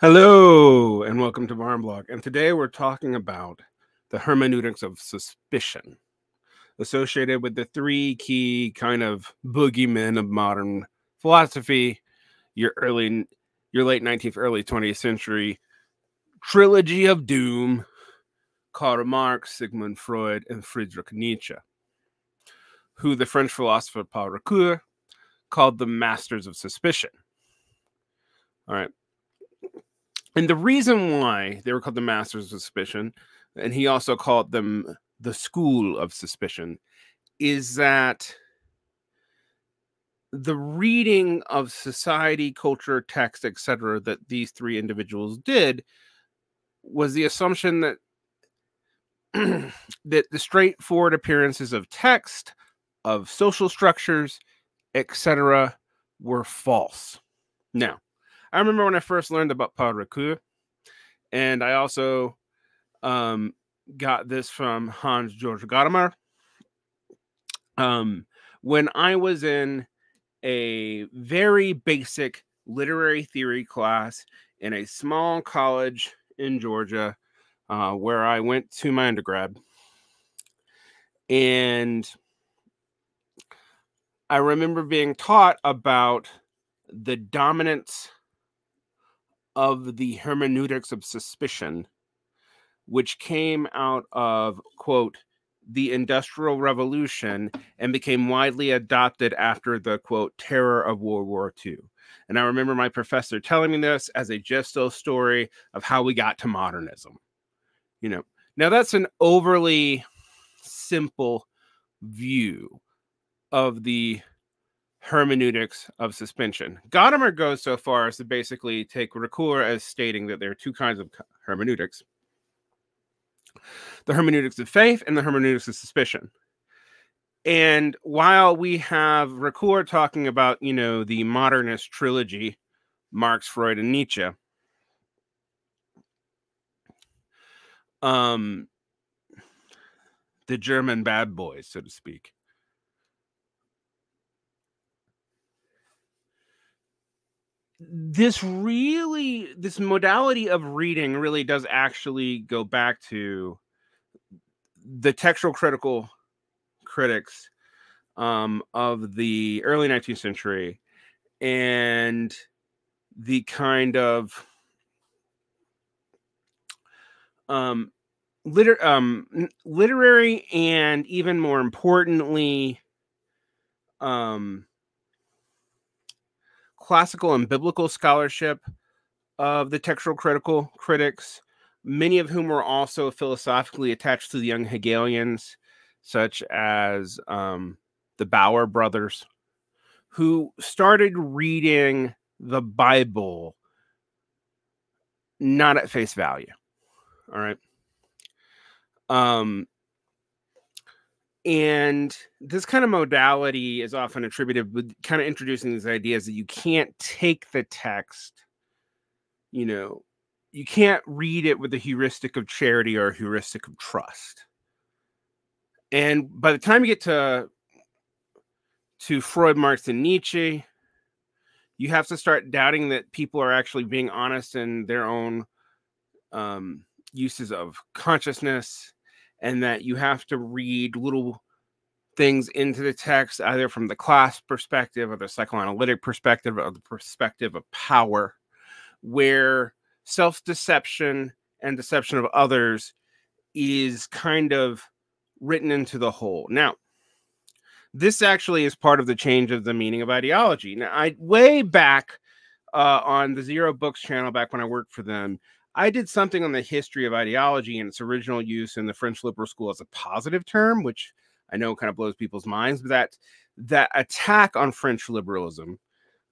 Hello, and welcome to Varnvlog. And today we're talking about the hermeneutics of suspicion, associated with the three key kind of boogeymen of modern philosophy, your early, your late 19th, early 20th century trilogy of doom, Karl Marx, Sigmund Freud, and Friedrich Nietzsche, who the French philosopher Paul Ricoeur called the masters of suspicion. All right. And the reason why they were called the masters of suspicion, and he also called them the school of suspicion, is that the reading of society, culture, text, etc., that these three individuals did was the assumption that that the straightforward appearances of text, of social structures, etc., were false. Now, I remember when I first learned about Paul Ricoeur, and I also um, got this from Hans Georg Gadamer. Um, when I was in a very basic literary theory class in a small college in Georgia, uh, where I went to my undergrad, and I remember being taught about the dominance of the hermeneutics of suspicion, which came out of, quote, the Industrial Revolution and became widely adopted after the, quote, terror of World War II. And I remember my professor telling me this as a gesto story of how we got to modernism. You know, now that's an overly simple view of the hermeneutics of suspension. Gadamer goes so far as to basically take Ricoeur as stating that there are two kinds of hermeneutics the hermeneutics of faith and the hermeneutics of suspicion. And while we have Ricoeur talking about, you know, the modernist trilogy, Marx, Freud, and Nietzsche, um, the German bad boys, so to speak. This really this modality of reading really does actually go back to the textual critical critics um, of the early 19th century and the kind of um, liter- um, literary and even more importantly um, classical and biblical scholarship of the textual critical critics, many of whom were also philosophically attached to the young Hegelians, such as um, the Bauer brothers, who started reading the Bible not at face value. All right. Um, and this kind of modality is often attributed with kind of introducing these ideas that you can't take the text, you know, you can't read it with a heuristic of charity or a heuristic of trust. And by the time you get to to Freud, Marx, and Nietzsche, you have to start doubting that people are actually being honest in their own um, uses of consciousness and that you have to read little things into the text either from the class perspective or the psychoanalytic perspective or the perspective of power where self-deception and deception of others is kind of written into the whole. Now this actually is part of the change of the meaning of ideology. Now i way back uh, on the zero books channel back when i worked for them I did something on the history of ideology and its original use in the French liberal school as a positive term, which I know kind of blows people's minds, but that that attack on French liberalism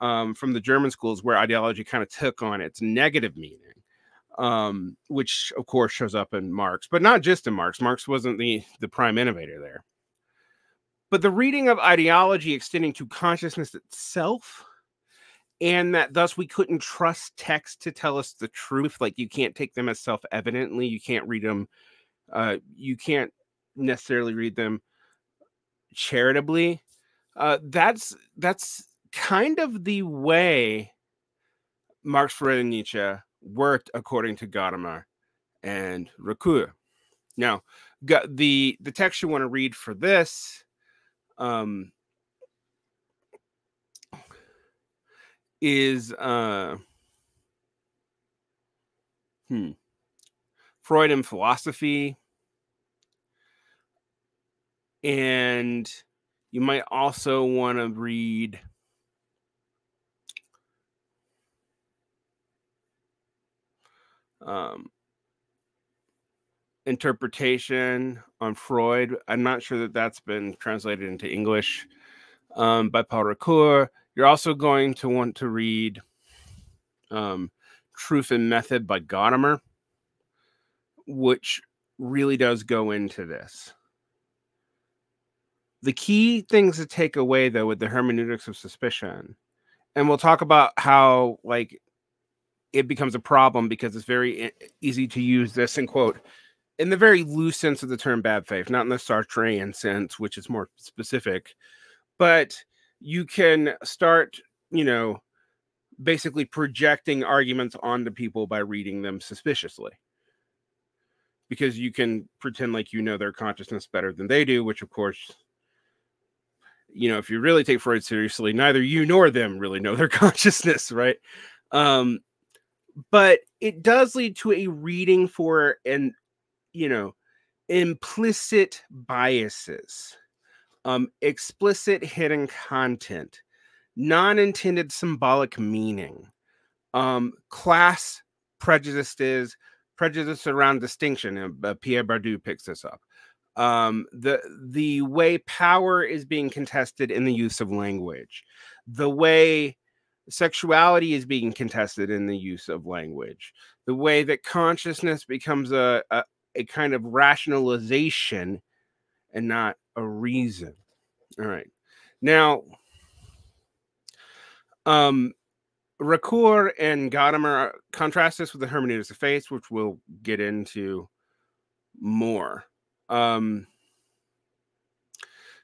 um, from the German schools, where ideology kind of took on its negative meaning, um, which of course shows up in Marx, but not just in Marx. Marx wasn't the the prime innovator there. But the reading of ideology extending to consciousness itself and that thus we couldn't trust text to tell us the truth like you can't take them as self-evidently you can't read them uh, you can't necessarily read them charitably uh, that's that's kind of the way marx freud and nietzsche worked according to Gadamer and Ricoeur. Now, the the text you want to read for this um, is uh, hmm, Freud and philosophy, and you might also want to read um, interpretation on Freud. I'm not sure that that's been translated into English um, by Paul Ricoeur. You're also going to want to read um, Truth and Method by Gadamer, which really does go into this. The key things to take away, though, with the hermeneutics of suspicion, and we'll talk about how, like, it becomes a problem because it's very easy to use this and quote in the very loose sense of the term bad faith, not in the Sartrean sense, which is more specific, but you can start, you know, basically projecting arguments onto people by reading them suspiciously. Because you can pretend like you know their consciousness better than they do, which of course, you know, if you really take Freud seriously, neither you nor them really know their consciousness, right? Um, but it does lead to a reading for an you know, implicit biases, um, explicit hidden content, non-intended symbolic meaning, um, class prejudices, prejudice around distinction. And uh, Pierre Bourdieu picks this up. Um, the the way power is being contested in the use of language, the way sexuality is being contested in the use of language, the way that consciousness becomes a, a, a kind of rationalization and not a reason. All right. Now, um, Ricoeur and Gadamer contrast this with the hermeneutics of faith, which we'll get into more. Um,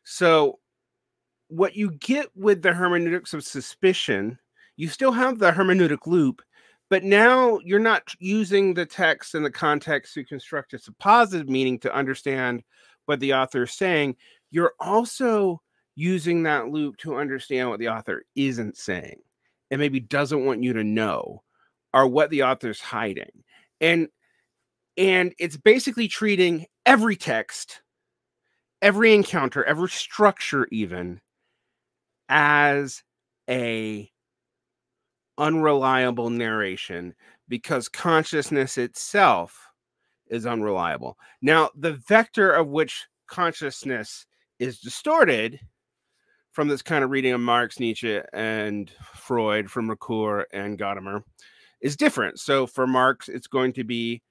so, what you get with the hermeneutics of suspicion, you still have the hermeneutic loop, but now you're not using the text and the context to construct a suppositive meaning to understand what the author is saying. You're also using that loop to understand what the author isn't saying and maybe doesn't want you to know or what the author's hiding. And and it's basically treating every text, every encounter, every structure even as a unreliable narration because consciousness itself is unreliable. Now, the vector of which consciousness is distorted from this kind of reading of Marx, Nietzsche, and Freud, from Ricoeur and Gadamer, is different. So for Marx, it's going to be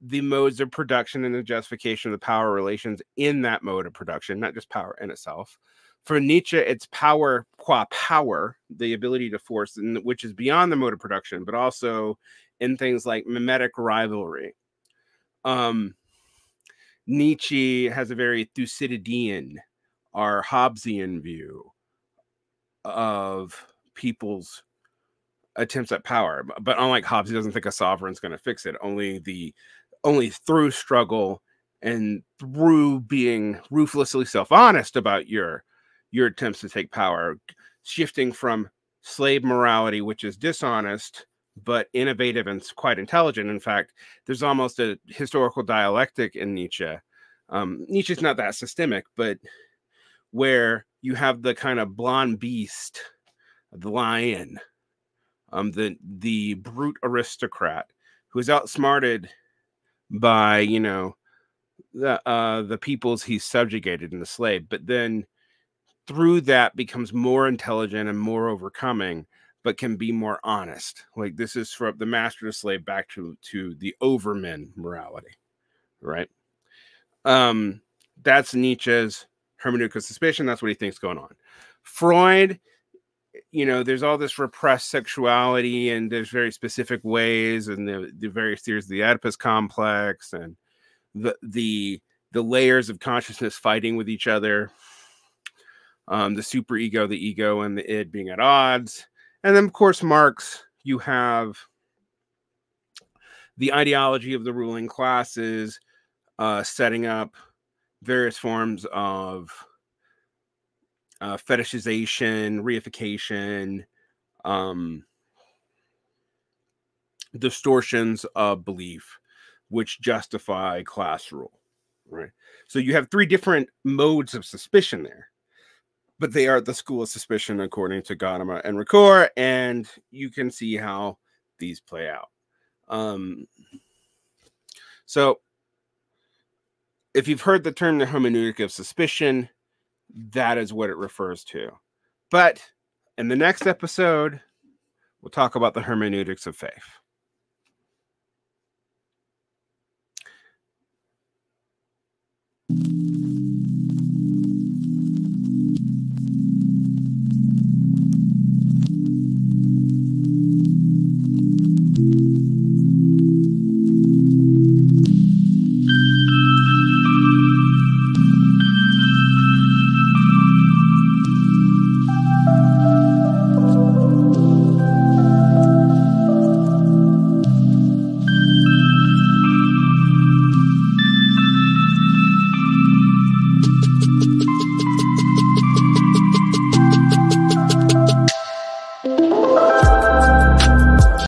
the modes of production and the justification of the power relations in that mode of production, not just power in itself. For Nietzsche, it's power qua power, the ability to force, which is beyond the mode of production, but also in things like mimetic rivalry. Um, Nietzsche has a very Thucydidean or Hobbesian view of people's attempts at power. But unlike Hobbes, he doesn't think a sovereign's going to fix it. Only the only through struggle and through being ruthlessly self-honest about your your attempts to take power, shifting from slave morality, which is dishonest, but innovative and quite intelligent. In fact, there's almost a historical dialectic in Nietzsche. Um, Nietzsche's not that systemic, but where you have the kind of blonde beast, the lion, um, the the brute aristocrat who is outsmarted by you know the uh, the peoples he's subjugated and the slave, but then through that becomes more intelligent and more overcoming but can be more honest. Like this is from the master to slave back to to the overmen morality right? Um that's nietzsche's hermeneutic of suspicion. That's what he thinks going on. Freud you know there's all this repressed sexuality and there's very specific ways and the, the various theories of the oedipus complex and the the the layers of consciousness fighting with each other. Um, the super ego, the ego, and the id being at odds. And then, of course, Marx, you have the ideology of the ruling classes, uh, setting up various forms of uh, fetishization, reification, um, distortions of belief, which justify class rule. Right. So you have three different modes of suspicion there, but they are the school of suspicion according to Gadamer and Ricoeur, and you can see how these play out. Um, so if you've heard the term the hermeneutic of suspicion, that is what it refers to. But in the next episode, we'll talk about the hermeneutics of faith.